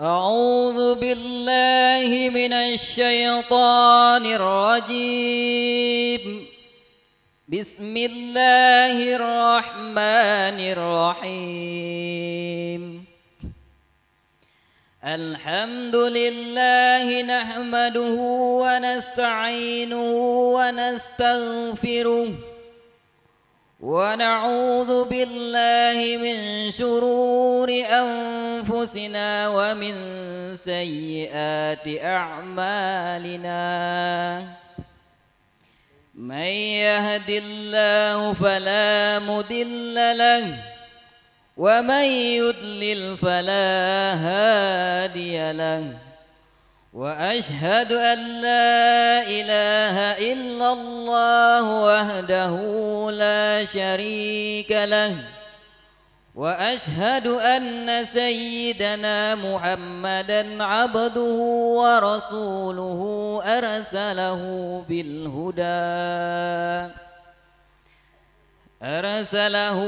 أعوذ بالله من الشيطان الرجيم. بسم الله الرحمن الرحيم. الحمد لله نحمده ونستعينه ونستغفره. ونعوذ بالله من شرور أنفسنا ومن سيئات أعمالنا. من يهد الله فلا مضل له ومن يضلل فلا هادي له. وأشهد أن لا إله إلا الله وحده لا شريك له. وأشهد أن سيدنا محمدا عبده ورسوله أرسله بالهدى. أرسله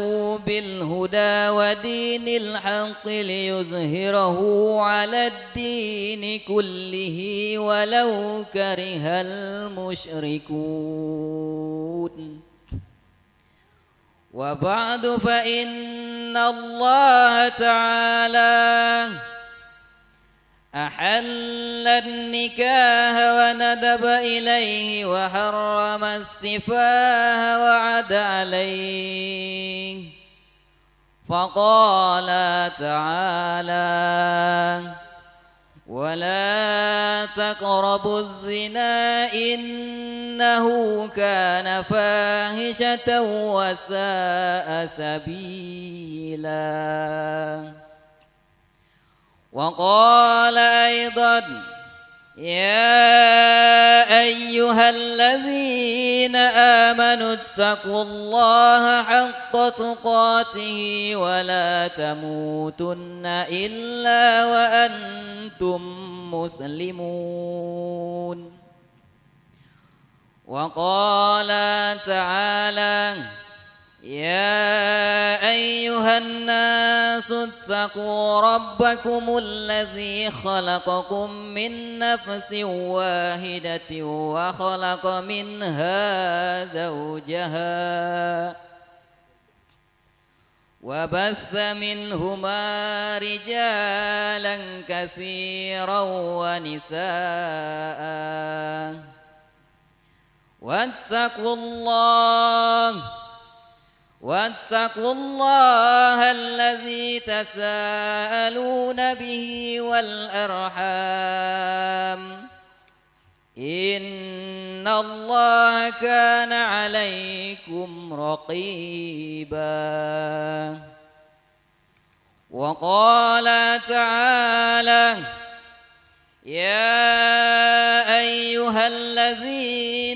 بالهدى ودين الحق ليظهره على الدين كله ولو كره المشركون. وبعد فإن الله تعالى أحل النكاه وندب إليه وحرم السفاه وعد عليه. فقال تعالى ولا تقربوا الزنا إنه كان فاحشة وساء سبيلاً. وقال أيضا يا أيها الذين آمنوا اتقوا الله حق تقاته ولا تموتن إلا وأنتم مسلمون. وقال تعالى يا أيها الناس اتقوا ربكم الذي خلقكم من نفس واحدة وخلق منها زوجها وبث منهما رجالا كثيرا ونساء. واتقوا الله واتقوا الله الذي تساءلون به والأرحام. إن الله كان عليكم رقيبا. وقال تعالى يا أيها الذين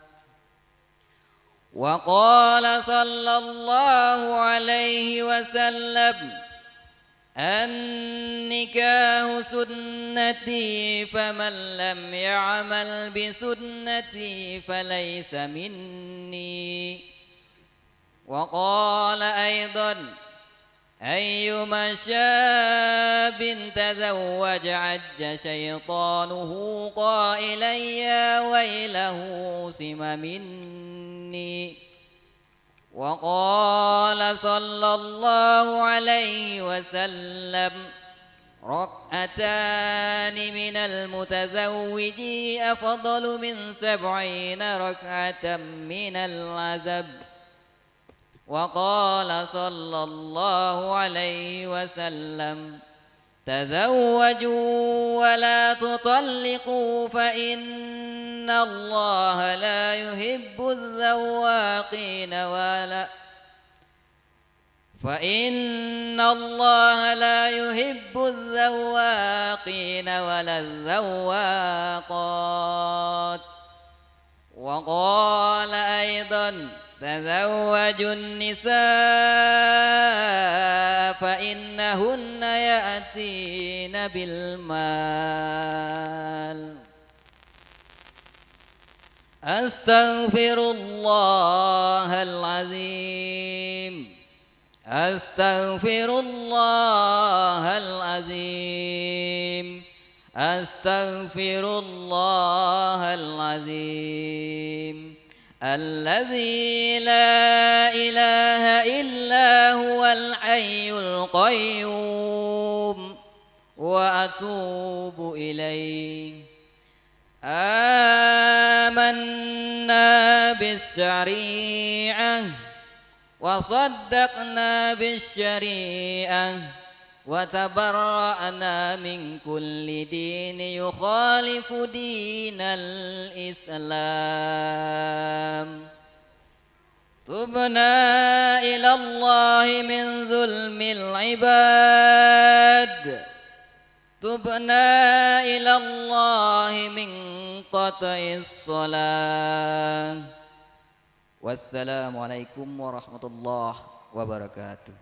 وقال صلى الله عليه وسلم النكاه سنتي فمن لم يعمل بسنتي فليس مني. وقال أيضا أيما شاب تزوج عج شيطانه قائلا يا ويله سم مني. وقال صلى الله عليه وسلم ركعتان من المتزوج أفضل من سبعين ركعة من العذب وقال صلى الله عليه وسلم تزوجوا ولا تطلقوا فإن الله لا يحب الذواقين ولا فإن الله لا يحب الذواقين ولا الذواقات. وقال أيضا تزوجوا النساء فإنهن يأتين بالمال. أستغفر الله العظيم. أستغفر الله العظيم. أستغفر الله العظيم. الذي لا إله إلا هو الحي القيوم. وأتوب إليه. آمنا بالشريعة وصدقنا بالشريعة وتبرأنا من كل دين يخالف دين الإسلام. تبنا إلى الله من ظلم العباد. تبنا إلى الله من قطع الصلاة. والسلام عليكم ورحمة الله وبركاته.